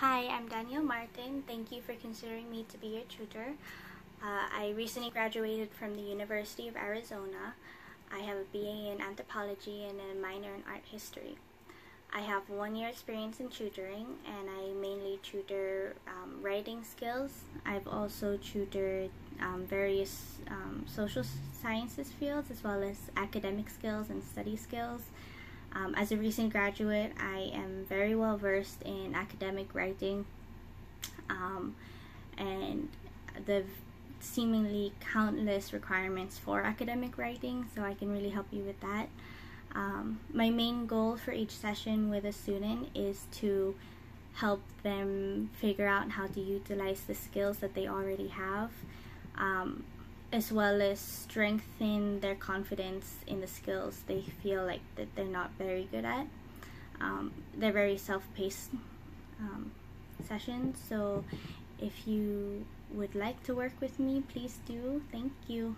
Hi, I'm Danielle Martin. Thank you for considering me to be your tutor. Uh, I recently graduated from the University of Arizona. I have a BA in anthropology and a minor in art history. I have one year experience in tutoring and I mainly tutor um, writing skills. I've also tutored um, various um, social sciences fields as well as academic skills and study skills. Um, as a recent graduate, I am very well versed in academic writing um, and the seemingly countless requirements for academic writing, so I can really help you with that. Um, my main goal for each session with a student is to help them figure out how to utilize the skills that they already have. Um, as well as strengthen their confidence in the skills they feel like that they're not very good at. Um, they're very self-paced um, sessions, so if you would like to work with me, please do. Thank you.